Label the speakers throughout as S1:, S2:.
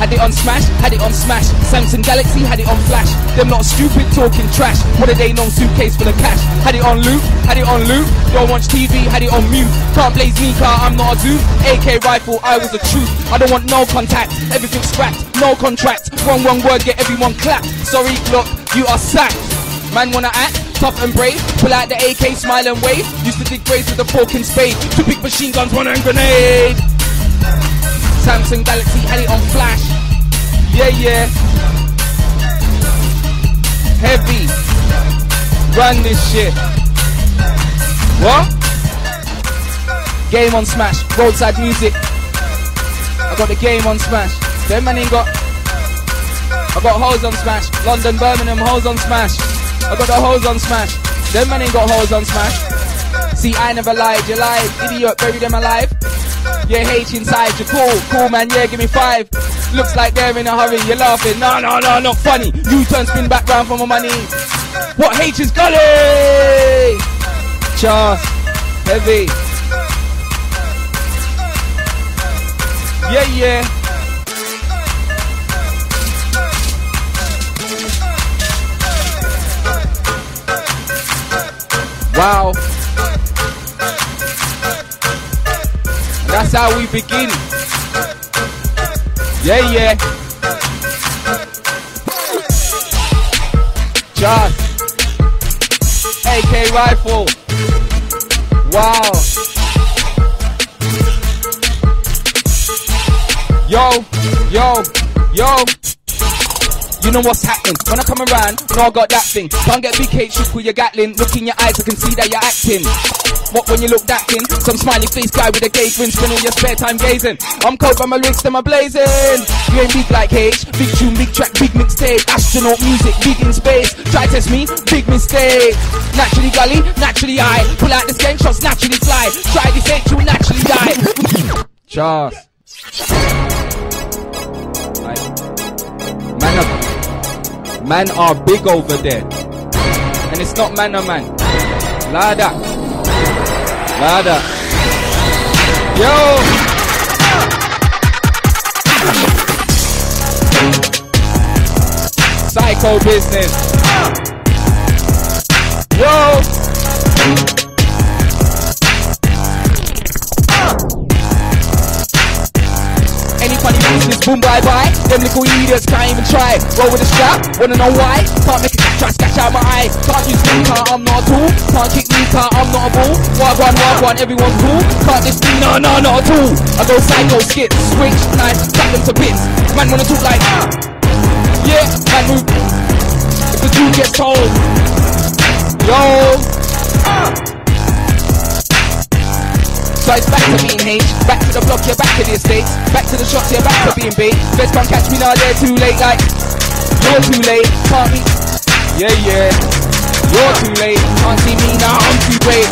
S1: had it on smash, had it on smash. Samsung Galaxy had it on flash. Them not stupid talking trash. What a day, no suitcase full of cash. Had it on loop, had it on loop. Don't watch TV, had it on mute. Can't blaze me car, I'm not a zoo. AK rifle, I was the truth. I don't want no contact, everything scrapped, no contract. Wrong, wrong word, get everyone clapped. Sorry, look, you are sacked. Man wanna act tough and brave. Pull out the AK, smile and wave. Used to dig graves with a fork and spade. Two big machine guns, one hand grenade. Samsung Galaxy had it on flash. Yeah, yeah. Heavy. Run this shit. What? Game on Smash. Roadside music. I got the game on Smash. Them man ain't got. I got hoes on Smash. London, Birmingham, hoes on Smash. I got the hoes on Smash. Them man ain't got hoes on Smash. See, I never lied. You lied. Idiot, bury them alive. Yeah, H inside. You're cool. Cool, man. Yeah, give me five. Looks like they're in a hurry. You're laughing. No, no, no, not funny. You turn spin back round for my money. What H is gully? Chas. Heavy. Yeah, yeah. Wow. That's how we begin. Yeah, yeah. Just AK rifle. Wow. Yo, yo, yo. You know what's happening when I come around. No, I got that thing. Can't get big H shook with your Gatling. Look in your eyes, I can see that you're acting. What when you look that thin? Some smiley face guy with a gay grin, spend all your spare time gazing. I'm cold, but my lyrics them are blazing. You ain't big like H, big tune, big track, big mixtape, astronaut music, big in space. Try test me, big mistake. Naturally gully, naturally high. Pull out this game shots, naturally fly. Try this H, you'll naturally die. Charles. Man are, man are big over there. And it's not man or man. Lada. Lada. Yo! Psycho business. Yo! Funny business, boom bye bye. Them little idiots can't even try. Roll with a strap, wanna know why? Can't make a try scratch out my eye. Can't use me car, I'm not a tool. Can't kick me car, I'm not a one, walk one, everyone's cool. Can't this me, no, no, not at all. I go psycho skits, switch, knife, cut them to bits. Man wanna talk like, ah. yeah, man move. If the dude gets told, yo, So it's back to being H, back to the block, yeah, back to the estates, back to the shots, yeah, back to being bait. Best can't catch me now, they're too late, like, you're too late, can't be, yeah, yeah, you're too late, can't see me now, I'm too great.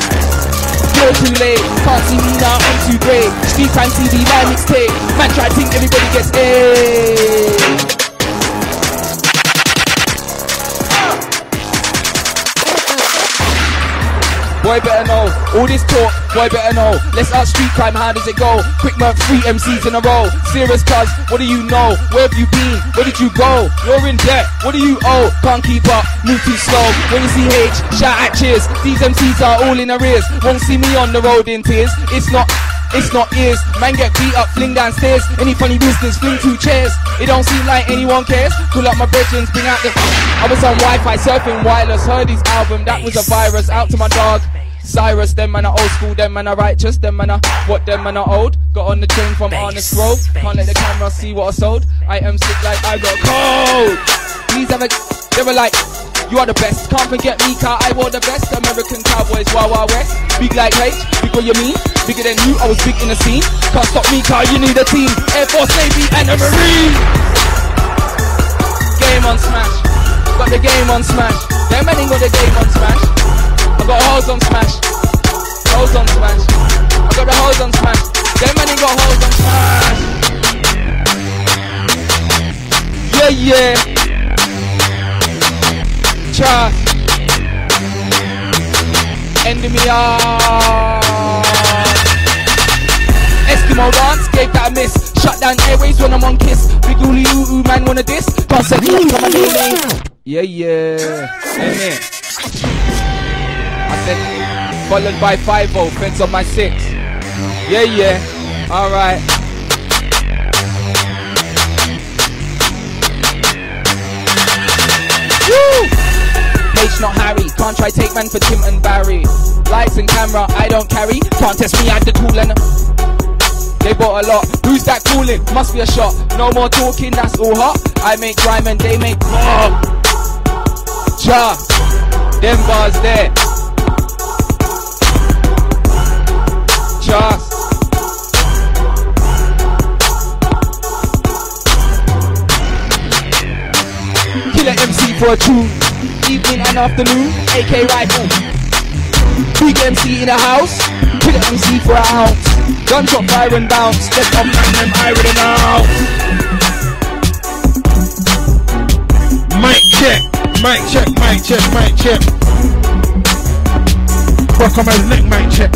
S1: You're too late, can't see me now, I'm too great. Street time TV, my mixtape, man try to think everybody gets A. Boy better know, all this talk, boy better know. Let's out street crime, how does it go? Quick month, three MCs in a row. Serious cuz, what do you know? Where have you been? Where did you go? You're in debt, what do you owe? Can't keep up, move too slow. When you see H, shout at cheers. These MCs are all in arrears. Won't see me on the road in tears. It's not it's not ears, man get beat up, fling downstairs. Any funny business, fling two chairs. It don't seem like anyone cares. Pull up my brethrens, bring out the. I was on Wi-Fi surfing wireless, heard his album, that was a virus. Out to my dog. Cyrus, them man are old school, them man are righteous, them man are what them man are old. Got on the train from Arnos Grove, can't let the camera see what I sold. I am sick like I got cold. Please have a, they were like, you are the best. Can't forget me, car I wore the best. American cowboys, Wild Wild West. Big like H, big what you mean? Bigger than you, I was big in the scene. Can't stop me, car you need a team. Air Force, Navy, and a Marine. Game on Smash. Got the game on Smash. Them men ain't got the game on Smash. I got hoes on Smash. Hoes on Smash. I got the hoes on Smash. Them men ain't got hoes on Smash. Yeah, yeah. Up. Eskimo dance, gave that a miss. Shut down airways when I'm on kiss. Big Ulu man wanna diss. For my. Yeah, yeah. Amen. I said, followed by 5 0, fence on my 6. Yeah, yeah. Alright. H not Harry, can't try take man for Tim and Barry. Lights and camera, I don't carry. Can't test me, I the cool and they bought a lot. Who's that calling? Must be a shot. No more talking, that's all hot. I make rhyme and they make pop. Cha, them bars there. Just. Killer MC for a tune. Evening and afternoon, AK rifle. Big MC in the house. Killer MC for a ounce. Gunshot fire and bounce. Step up and them iron now.
S2: Mic check, mic check, mic check, mic check. Rock on my neck, mic check.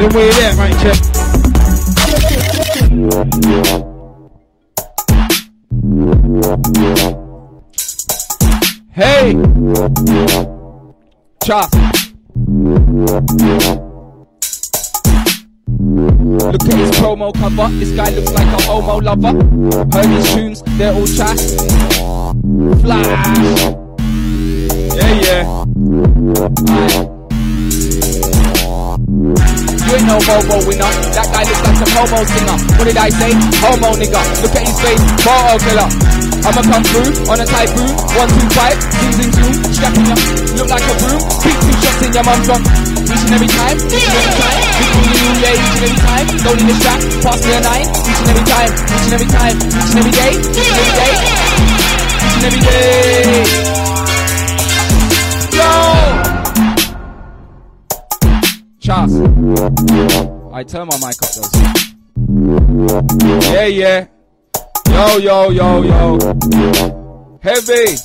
S2: Then way there, mic check.
S1: Hey! Chop. Look at his promo cover. This guy looks like a homo lover. Heard his tunes, they're all trash. Flash. Yeah, yeah. You ain't no Mobo winner. That guy looks like some homo singer. What did I say? Homo nigga. Look at his face. Photo killer. I'ma come through on a typhoon. One, two, five. Zoom, zoom, zoom. Strapping you. Look like a broom. Beat two shots in your mum's run. Each and every time. Each and every time. Between you, yeah, each and every time. Don't need a strap. Pass me a nine. Each and every time. Each and every time. Each and every day. Each and every day. Each and every day. Yo! Charles. I turn my mic up though. Yeah, yeah. Yo, yo, yo, yo. Heavy.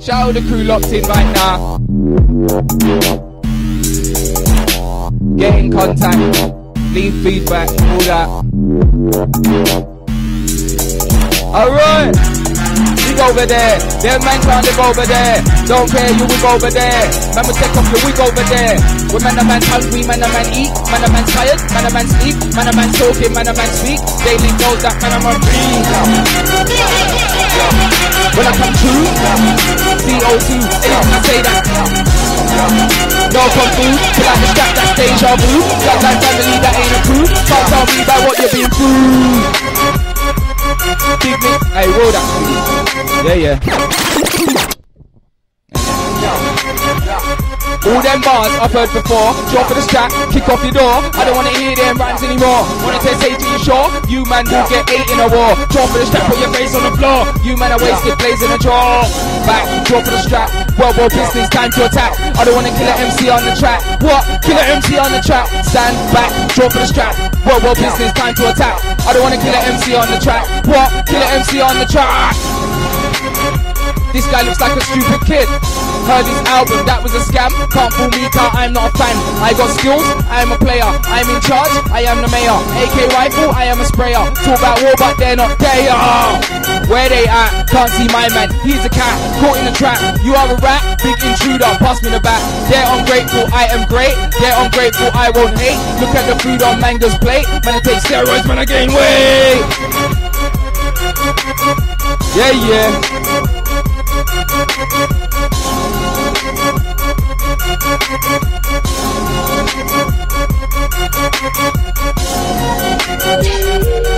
S1: Shout out the crew locked in right now. Get in contact. Leave feedback. All that. Alright. Wig over there. Them man can't live over there. Don't care, you wig over there. Man will take off your wig over there. When man a man hungry, man a man eat. Man a man tired, man a man sleep. Man a man talking, man a man speak. Daily goes that man a man breathe. When I come true, CO2, anything I say that. No kung fu, till I strap that deja vu. Got that family that ain't a crew. Can't tell me about what you've been through. Big me, hey, roll that. Yeah, yeah. All them bars I've heard before. Drop for the strap, kick off your door. I don't wanna hear them rhymes anymore. Wanna say, say to you sure? You man will get eight in a war. Drop for the strap, put your face on the floor. You man are wasted, blazing a draw. Back, drop for the strap. World war business, time to attack. I don't wanna kill an MC on the track. What? Kill an MC on the track. Stand back, drop for the strap. World war business, time to attack. I don't wanna kill an MC on the track. What? Kill an MC on the track. This guy looks like a stupid kid. Heard his album, that was a scam. Can't fool me, car, I'm not a fan. I got skills, I am a player. I'm in charge, I am the mayor. AK rifle, I am a sprayer. Talk about war, but they're not there. Where they at? Can't see my man. He's a cat, caught in a trap. You are a rat, big intruder. Pass me the bat. They're ungrateful, I am great. They're ungrateful, I won't hate. Look at the food on Mango's plate. Man, I take steroids, man, I gain weight. Yeah, yeah.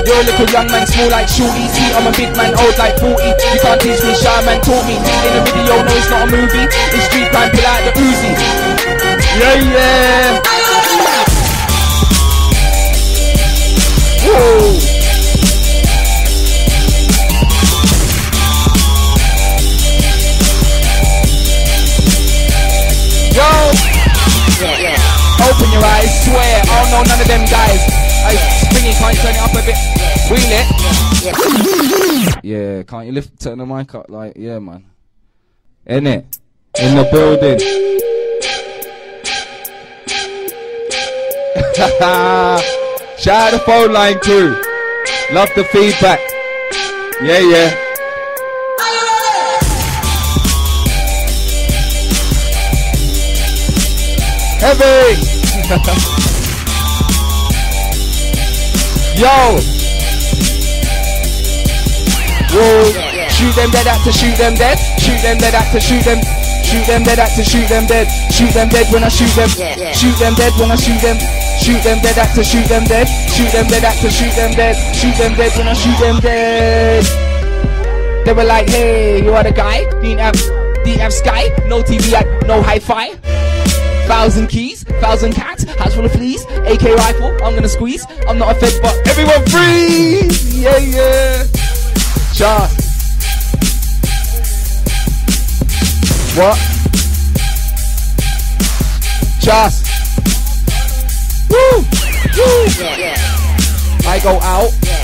S1: A little young man, small like shorty. See, I'm a big man, old like 40. You can't teach me, shy man taught me. In a video, no, it's not a movie. It's street crime, pull out the Uzi. Yeah, yeah. Know none of them guys. I springy, can't you turn it up a bit? Wheel it. Yeah, can't you lift, turn the mic up like, yeah, man. In it, in the building. Shout out the phone line too. Love the feedback. Yeah, yeah. Heavy! Yo! Whoa! Shoot them dead out to shoot them dead. Shoot them dead out to shoot them. Shoot them dead out to shoot them dead. Shoot them dead when I shoot them. Shoot them dead when I shoot them. Shoot them dead out to shoot them dead. Shoot them dead out to shoot them dead. Shoot them dead when I shoot them dead. They were like, hey, you are the guy. Didn't have, didn't have Sky, no TV, no hi-fi. Thousand keys, thousand cats, house full of fleas, AK rifle, I'm gonna squeeze. I'm not a fed, but everyone freeze! Yeah, yeah. Chart. What? Just. Woo! Woo! I go out.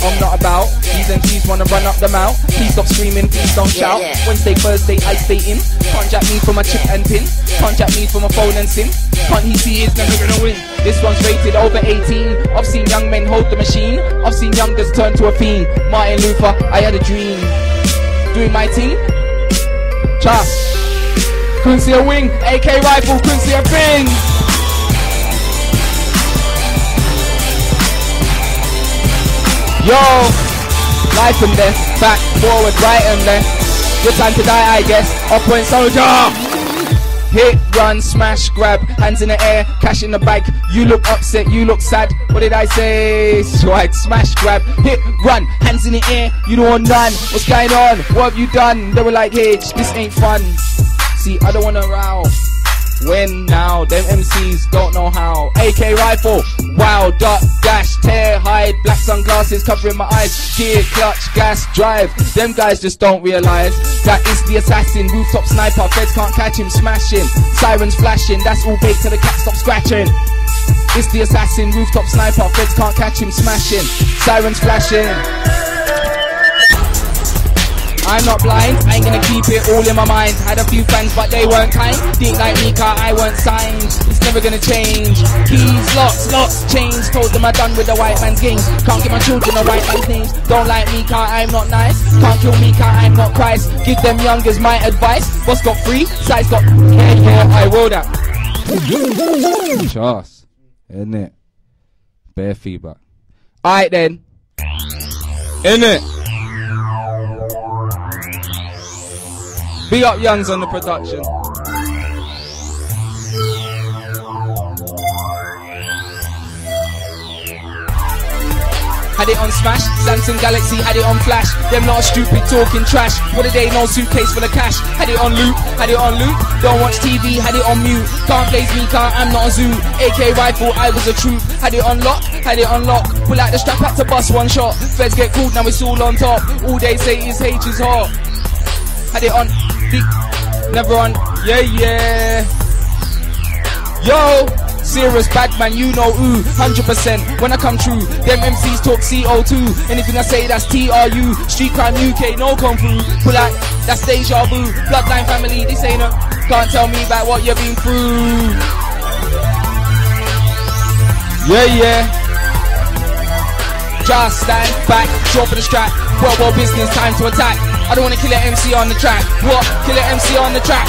S1: I'm not about. These MCs wanna run up the mouth. Please stop screaming, please don't shout. Wednesday, Thursday, I stay in. Can't jack me for my chip and pin. Can't jack me for my phone and sim. Can't he see he's never gonna win? This one's rated over 18. I've seen young men hold the machine. I've seen youngers turn to a fiend. Martin Luther, I had a dream. Doing my team. Cha. Couldn't see a wing. AK rifle, couldn't see a thing. Yo, life and death, back, forward, right and left. Good time to die, I guess. Up point soldier. Hit, run, smash, grab, hands in the air, cash in the bag. You look upset, you look sad. What did I say? Swag, smash, grab, hit, run, hands in the air. You don't want none. What's going on? What have you done? They were like, hey, this ain't fun. See, I don't wanna row. When now? Them MCs don't know how. AK rifle, wow, duck, dash, tear, hide, black sunglasses covering my eyes. Gear, clutch, gas, drive. Them guys just don't realize that is the assassin. Rooftop sniper, feds can't catch him, smashing. Sirens flashing, that's all bait till the cat stop scratching. It's the assassin, rooftop sniper, feds can't catch him, smashing. Sirens flashing. I'm not blind, I ain't gonna keep it all in my mind. Had a few fans, but they weren't kind. Didn't like me, car I weren't signed. It's never gonna change. Keys, locks, locks, chains. Told them I'm done with the white man's games. Can't give my children a white man's names. Don't like me, car I'm not nice. Can't kill me, car I'm not Christ. Give them youngers my advice. What's got free, size got. Yeah, yeah, I will that. Chance, isn't it? Bare feedback. Alright then. In Big up Youngs on the production. Had it on Smash, Samsung Galaxy had it on Flash. Them not stupid talking trash. What did they know? Suitcase full of cash. Had it on loop, had it on loop. Don't watch TV, had it on mute. Can't blaze me, car, I'm not a zoo. AK rifle, I was a troop. Had it on lock, had it on lock. Pull out the strap, had to bust one shot. Feds get called, now it's all on top. All they say is H is hot. Had it on deep, never on. Yeah, yeah. Yo, serious bad man, you know who, 100% when I come true. Them MCs talk CO2. Anything I say that's TRU. Street crime UK, no come through. Pull out, that's deja vu. Bloodline family, this ain't a. Can't tell me about what you've been through. Yeah, yeah. Just stand back, draw for the strap. Well, well, business, time to attack. I don't wanna kill an MC on the track. What? Kill an MC on the track.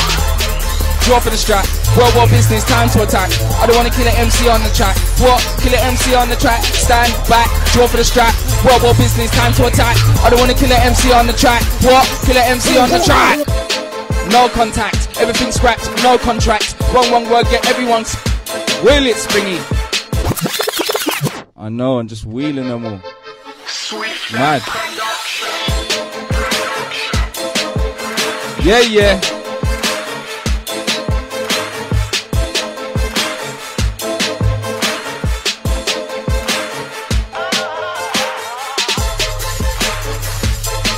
S1: Draw for the strap. Well, well, business, time to attack. I don't wanna kill an MC on the track. What? Kill an MC on the track. Stand back, draw for the strap. Well, well, business, time to attack. I don't wanna kill an MC on the track. What? Kill an MC on the track. No contact, everything scrapped, no contract. Wrong, wrong word, get everyone's. Will it, Springy? I know, I'm just wheeling them all. Sweet mad. Yeah, yeah.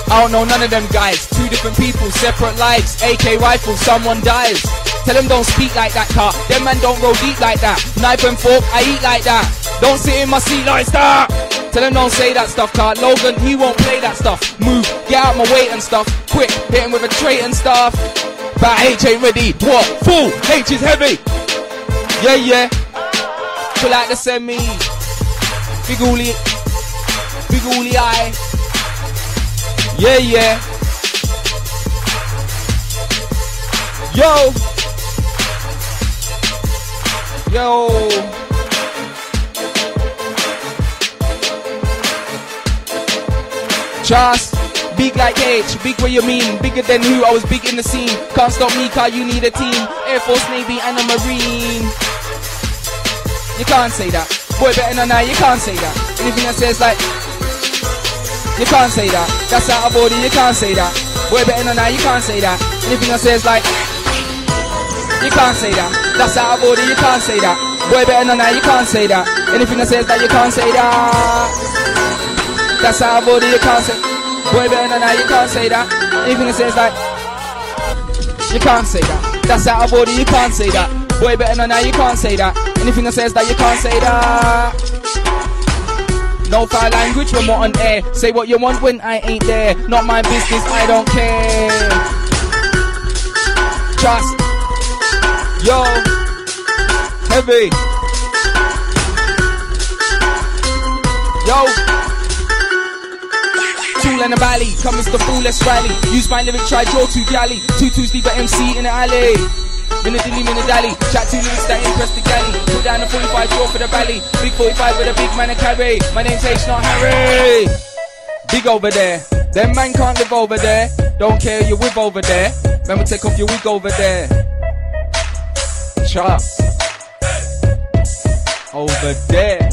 S1: I don't know none of them guys. Two different people, separate lives. AK rifle, someone dies. Tell them don't speak like that, car. Them man don't roll deep like that. Knife and fork, I eat like that. Don't sit in my seat like that. Tell them don't say that stuff, car. Logan, he won't play that stuff. Move, get out my weight and stuff. Quick, hit him with a trait and stuff. But H ain't ready. What? Full. H is heavy. Yeah, yeah. Pull out the semi. Big Uli, Big Uli eye. Yeah, yeah. Yo. Yo. Trust. Big like H, big where you mean, bigger than who, I was big in the scene. Can't stop me, car you need a team. Air Force, Navy, and a Marine. You can't say that. Boy, better than that, you can't say that. Anything that says like, you can't say that. That's out of order, you can't say that. Boy, better than that, you can't say that. Anything that says like, you can't say that. That's out of order, you can't say that. Boy, better than that, you can't say that. Anything that says that, you can't say that. That's out of order, you can't say Boy, better than that, you can't say that. Anything that says that, you can't say that. That's out of order, you can't say that. Boy, better than that, you can't say that. Anything that says that, you can't say that. No foul language when we're on air. Say what you want when I ain't there. Not my business, I don't care. Trust. Yo. Heavy. Yo. Tool and a valley, come Mr. Fool, let's rally. Use my lyric, try draw to galley. Two twos, leave a MC in the alley. Minute dilly, minute dally. Chat two lyrics that impress the galley. Put down a 45 draw for the valley. Big 45 with a big man and carry. My name's H, not Harry. Big over there. Them man can't live over there. Don't care you're with over there. Remember, take off your wig over there. Chop. Over there.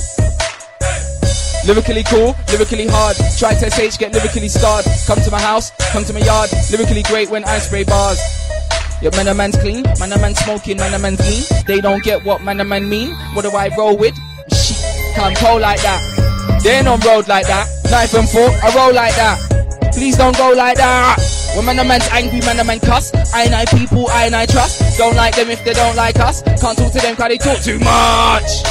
S1: Lyrically cool, lyrically hard. Try to SH, get lyrically scarred. Come to my house, come to my yard. Lyrically great when I spray bars. Yeah, man a man's clean, man a man smoking, man a man's lean. They don't get what man a man mean. What do I roll with? Shit, can't roll like that. They don't roll like that. Knife and fork, I roll like that. Please don't go like that. When man a man's angry, man a man cuss. I and I people, I and I trust. Don't like them if they don't like us. Can't talk to them cause they talk too much.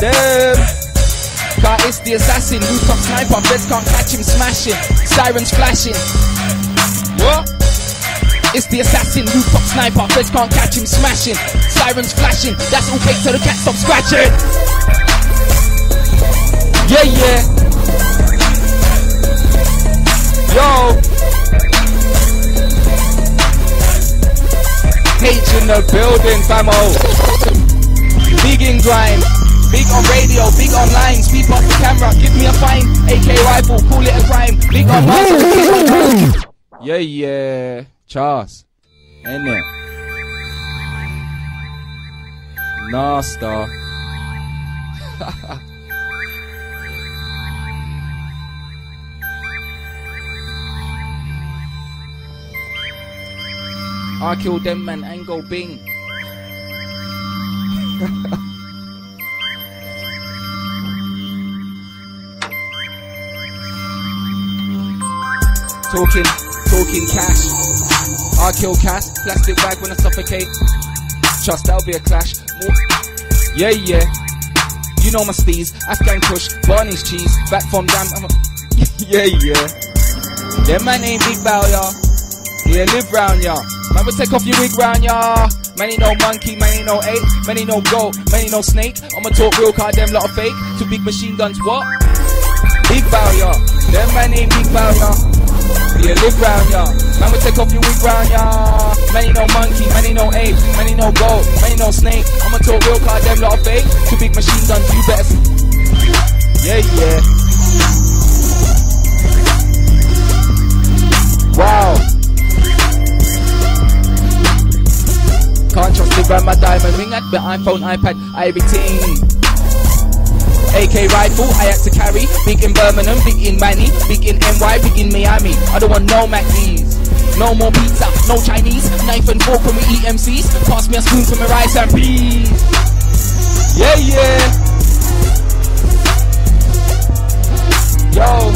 S1: Them? Car it's the assassin, rooftop sniper, feds can't catch him smashing, sirens flashing. What? It's the assassin, rooftop sniper, feds can't catch him smashing, sirens flashing. That's all fake till the cat stop scratching. Yeah, yeah. Yo. H in the building, famo. Big in grime, big on radio, big online. Sweep up the camera, give me a fine. AK rifle, call it a crime. Big on Yeah, yeah. Charles. Ain't it? Nah, star. I kill them man and go bing. talking, talking cash. I kill cash, plastic bag when I suffocate. Trust that'll be a clash. More. Yeah, yeah. You know my steez, Afghan push, Barney's cheese, back from damn. yeah, yeah. Them man ain't big bow, y'all. Yeah, live round, y'all. Man, take off your wig round, y'all. Many no monkey, many no ape, many no goat, many no snake. I'ma talk real car, them lot of fake. Two big machine guns, what? Big bow, y'all. Them man ain't big bow, y'all. Yeah, live round, y'all. Man, we take off your wig round, y'all. Man, Many no monkey, man, many no ape, man, many no goat, man, many no snake. I'ma talk real car, them lot of fake. Two big machine guns, you better. Yeah, yeah. Wow. Can't trust the brand, my diamond ring at the iPhone, iPad, everything. AK rifle, I had to carry. Big in Birmingham, big in Manny, big in NY, big in Miami. I don't want no Mac's. No more pizza, no Chinese. Knife and fork when we eat MCs. Pass me a spoon for my rice and peas. Yeah, yeah. Yo.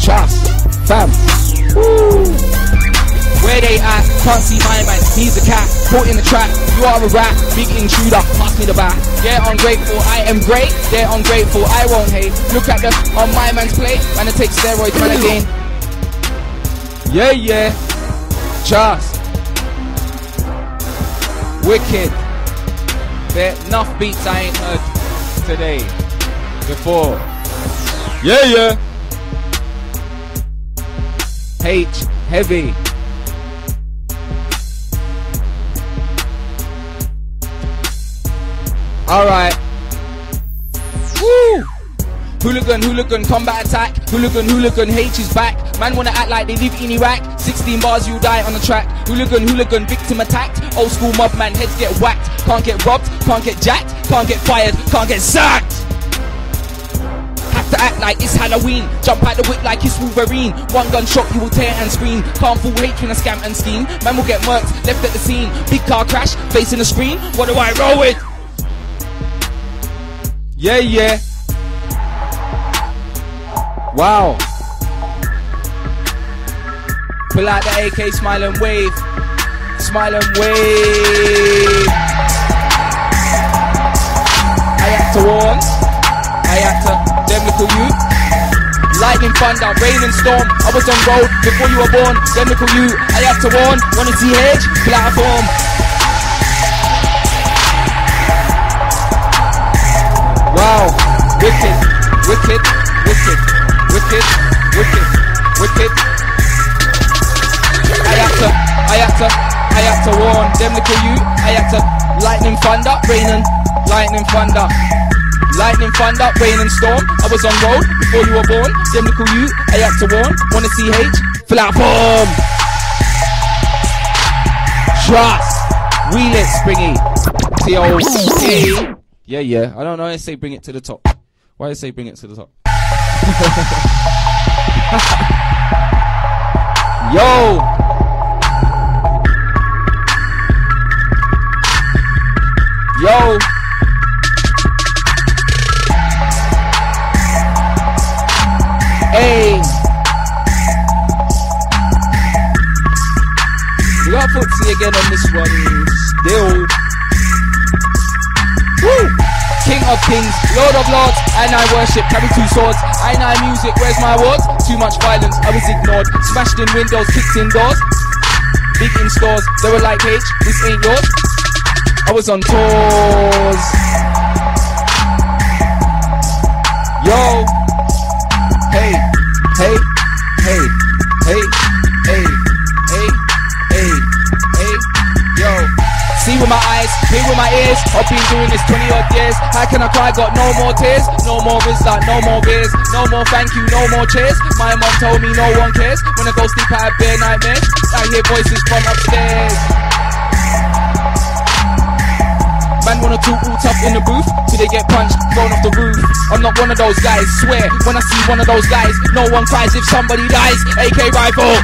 S1: Trust, fam. Woo. Where they at? Can't see my man, he's a cat. Caught in the trap, you are a rat. Big intruder, pass me the bat. Yeah, ungrateful, I am great. Yeah, ungrateful, I won't hate. Look at the on my man's plate. Man, I take steroids, man, again. Yeah, yeah. Just. Wicked. There enough beats I ain't heard today. Before. Yeah, yeah. H heavy. Alright. Woo! Hooligan, hooligan, combat attack. Hooligan, hooligan, H is back. Man wanna act like they live in Iraq. 16 bars, you die on the track. Hooligan, hooligan, victim attacked. Old school mob man, heads get whacked. Can't get robbed, can't get jacked, can't get fired, can't get sacked. Have to act like it's Halloween. Jump out the whip like it's Wolverine. One gun shot, you will tear and scream. Can't fool hate in a scam and scheme. Man will get murked, left at the scene. Big car crash, facing the screen. What do I roll with? Yeah, yeah. Wow. Pull out the AK, smile and wave. Smile and wave. I had to warn. I had to little you. Lightning, thunder, rain and storm. I was on road before you were born. Little you. I had to warn. Wanna see edge? Platform. Wow. Wicked, wicked, wicked, wicked, wicked, wicked. I had to, I had to, I had to warn them little you. I had to lightning, thunder, rain and lightning, thunder. Lightning, thunder, rain and storm. I was on road before you were born. Them little you, I had to warn. Wanna see H? Flat bomb. Trust. Wheel it, springy. T-O-A. Yeah, yeah. I don't know. I say bring it to the top. Why I say bring it to the top? Yo. Yo. Hey. We got footsie again on this one. Still. Woo! King of kings, Lord of lords, and I worship, carry two swords. I know music, where's my awards? Too much violence, I was ignored. Smashed in windows, kicked in doors. Big in stores, they were like, H, this ain't yours. I was on tours. Yo. Hey, hey, hey, hey, with my eyes, hear with my ears. I've been doing this 20 odd years. How can I cry? Got no more tears, no more rizla, no more beers, no more thank you, no more cheers. My mom told me no one cares. When I go sleep, I have bare nightmares. I hear voices from upstairs. Man wanna talk all tough in the booth till they get punched, thrown off the roof. I'm not one of those guys. Swear when I see one of those guys, no one cries if somebody dies. AK rifle.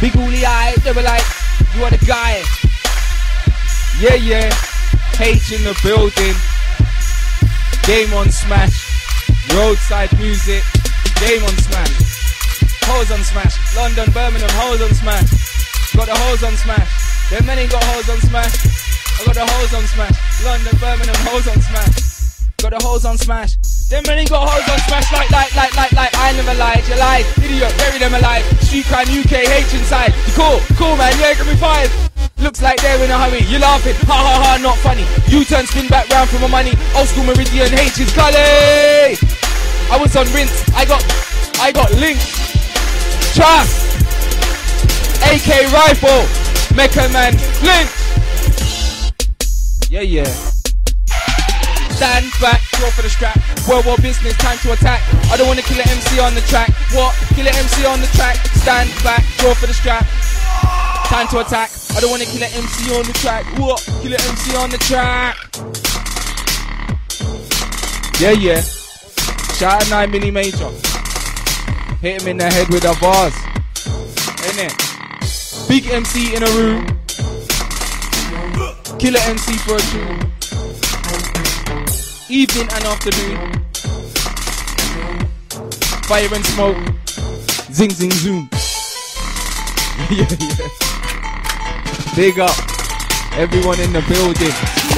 S1: Big woolly eye, they were like, you are the guy. Yeah, yeah. H in the building. Game on Smash. Roadside music. Game on Smash. Hoes on Smash. London, Birmingham, hoes on Smash. Got the hoes on Smash. Them ain't got hoes on Smash. I got the hoes on Smash. London, Birmingham, hoes on Smash. Got the hoes on Smash. Them men ain't got hoes on Smash like, like, like, like, like. I never lied, you lied. Idiot, bury them alive. Street crime, UK, H inside. You cool, cool man, yeah, give me five. Looks like they're in a hurry. You laughing, ha ha ha, not funny. You turn spin back round for my money. Old school Meridian H is Gully. I was on rinse. I got, I got links. Trust. AK rifle. Mecha man, lynch. Yeah, yeah. Stand back, draw for the strap. World war business, time to attack. I don't wanna kill an MC on the track. What? Kill an MC on the track. Stand back, draw for the strap. Time to attack. I don't wanna kill an MC on the track. What? Kill an MC on the track. Yeah, yeah. Shout out 9 milli major. Hit him in the head with a bars. Ain't it? Big MC in a room. Killer MC for a tune. Evening and afternoon. Fire and smoke. Zing, zing, zoom. yeah, yeah. Big up everyone in the building.